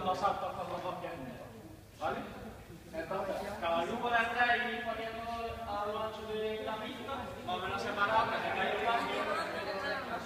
الله صدق الله جنة